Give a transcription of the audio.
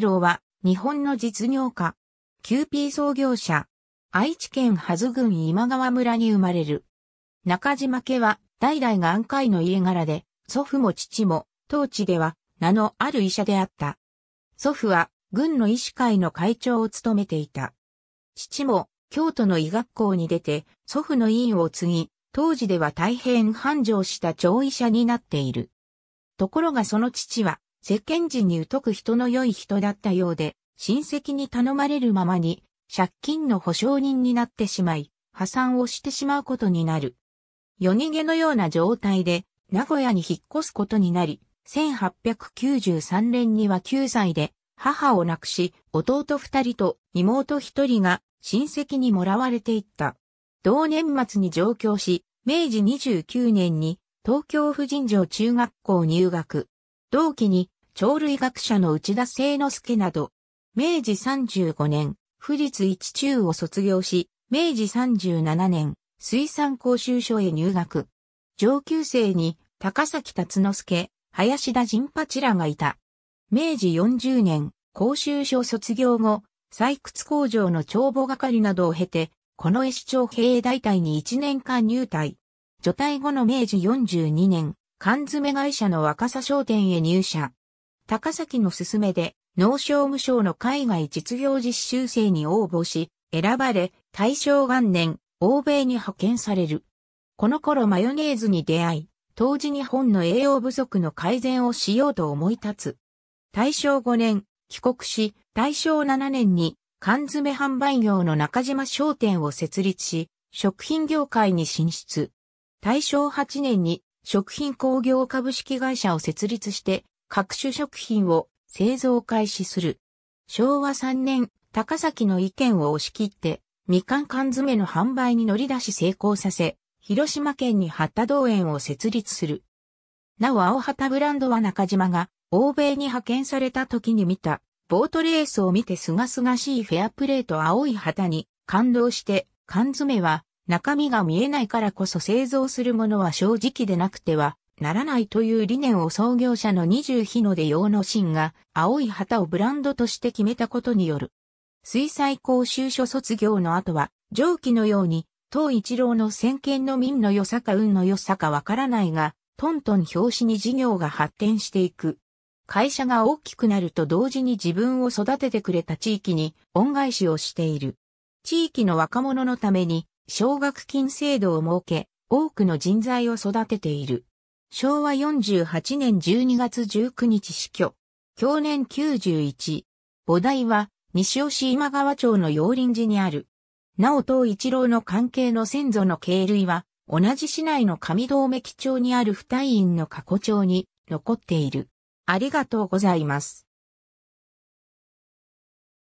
郎は日本の実業家、キューピー創業者、愛知県幡豆郡今川村に生まれる。中島家は代々が安海の家柄で、祖父も父も当地では名のある医者であった。祖父は郡の医師会の会長を務めていた。父も京都の医学校に出て祖父の院を継ぎ、当時では大変繁盛した町医者になっている。ところがその父は世間人に疎く人の良い人だったようで、親戚に頼まれるままに借金の保証人になってしまい、破産をしてしまうことになる。夜逃げのような状態で名古屋に引っ越すことになり、1893年には9歳で母を亡くし、弟二人と妹一人が親戚にもらわれていった。同年末に上京し、明治29年に東京婦人城中学校入学。同期に鳥類学者の内田聖之助など、明治35年、府立一中を卒業し、明治37年、水産講習所へ入学。上級生に高崎達之助、林田陣八らがいた。明治40年、講習所卒業後、採掘工場の帳簿係などを経て、この絵師長兵大隊に1年間入隊。除隊後の明治42年、缶詰会社の若狭商店へ入社。高崎の勧めで、農商務省の海外実業実習生に応募し、選ばれ、大正元年、欧米に派遣される。この頃マヨネーズに出会い、当時日本の栄養不足の改善をしようと思い立つ。大正5年、帰国し、大正7年に缶詰販売業の中島商店を設立し、食品業界に進出。大正8年に食品工業株式会社を設立して各種食品を製造開始する。昭和3年、高崎の意見を押し切って、みかん缶詰の販売に乗り出し成功させ、広島県に八田道園を設立する。なお青旗ブランドは中島が欧米に派遣された時に見たボートレースを見てすがすがしいフェアプレート青い旗に感動して缶詰は中身が見えないからこそ製造するものは正直でなくてはならないという理念を創業者の二十日の出用のシンが青い旗をブランドとして決めたことによる。水彩講習所卒業の後は上記のように東一郎の先見の民の良さか運の良さかわからないが、トントン表紙に事業が発展していく。会社が大きくなると同時に自分を育ててくれた地域に恩返しをしている。地域の若者のために奨学金制度を設け、多くの人材を育てている。昭和48年12月19日死去。去年91。母題は西尾市今川町の養林寺にある。なお東一郎の関係の先祖の系類は、同じ市内の上道目町にある二院の過去町に残っている。ありがとうございます。